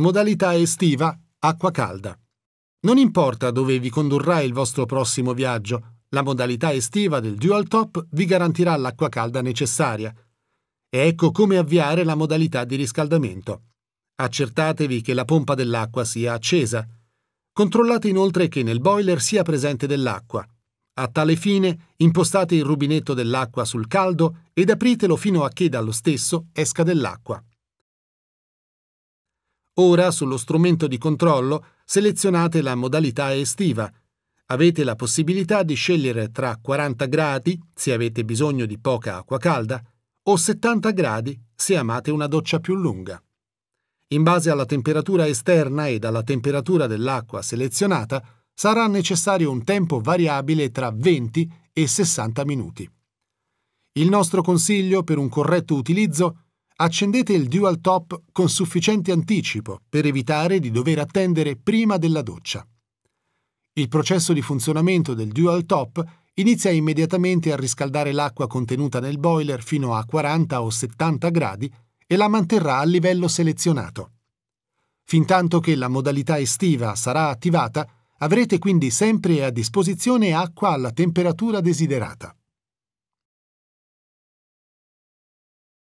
Modalità estiva, acqua calda. Non importa dove vi condurrà il vostro prossimo viaggio, la modalità estiva del Dual Top vi garantirà l'acqua calda necessaria. E ecco come avviare la modalità di riscaldamento. Accertatevi che la pompa dell'acqua sia accesa. Controllate inoltre che nel boiler sia presente dell'acqua. A tale fine impostate il rubinetto dell'acqua sul caldo ed apritelo fino a che dallo stesso esca dell'acqua. Ora, sullo strumento di controllo, selezionate la modalità estiva. Avete la possibilità di scegliere tra 40 gradi, se avete bisogno di poca acqua calda, o 70 gradi, se amate una doccia più lunga. In base alla temperatura esterna e alla temperatura dell'acqua selezionata, sarà necessario un tempo variabile tra 20 e 60 minuti. Il nostro consiglio per un corretto utilizzo accendete il dual top con sufficiente anticipo per evitare di dover attendere prima della doccia. Il processo di funzionamento del dual top inizia immediatamente a riscaldare l'acqua contenuta nel boiler fino a 40 o 70 gradi e la manterrà al livello selezionato. Fintanto che la modalità estiva sarà attivata, avrete quindi sempre a disposizione acqua alla temperatura desiderata.